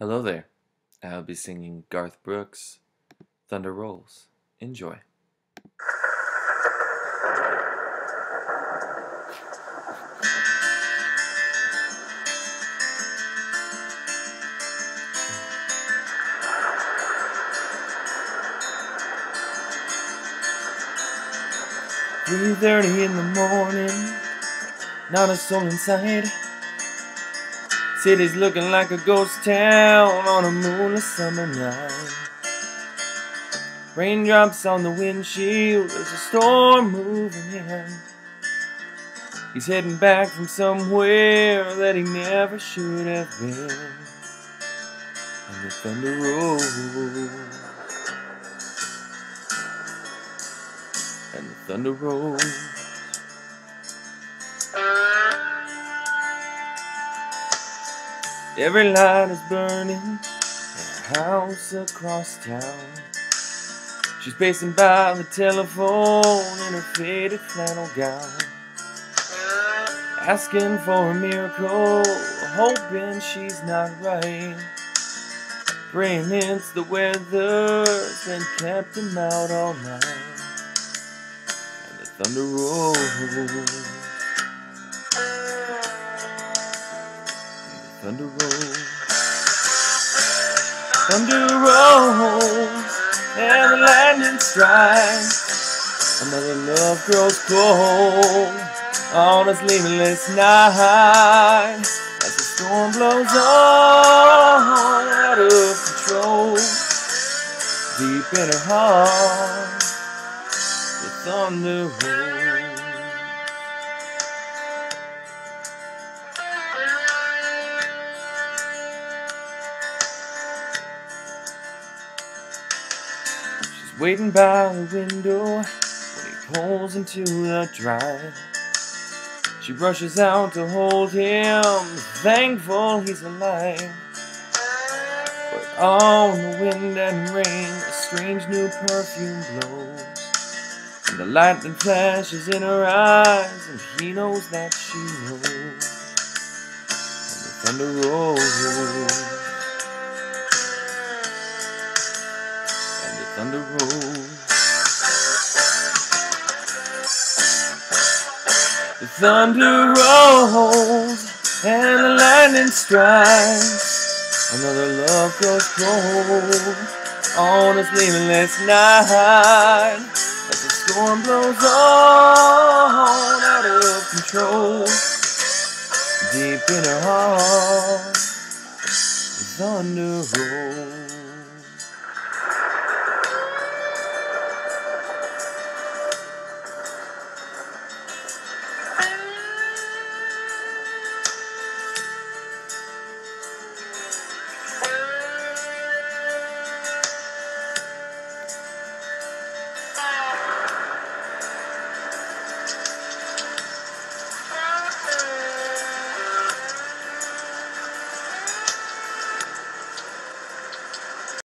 Hello there. I'll be singing Garth Brooks' Thunder Rolls. Enjoy. Three thirty in the morning, not a soul inside. City's looking like a ghost town on a moonless summer night. Raindrops on the windshield, there's a storm moving in. He's heading back from somewhere that he never should have been. And the thunder rolls. And the thunder rolls. Every light is burning in a house across town. She's pacing by the telephone in her faded flannel gown. Asking for a miracle, hoping she's not right. Praying it's the weather's been kept him out all night. And the thunder rolls. Thunder rolls, thunder rolls, and the lightning strikes. Another love grows cold on a sleepless night as the storm blows on out of control. Deep in her heart, the thunder rolls. Waiting by the window when he pulls into the drive. She rushes out to hold him, thankful he's alive. But on the wind and rain, a strange new perfume blows. And the lightning flashes in her eyes, and he knows that she knows. And the thunder rolls. Thunder rolls. The thunder rolls and the lightning strikes. Another love goes cold on a sleepless night as the storm blows on out of control. Deep in her heart, the thunder rolls.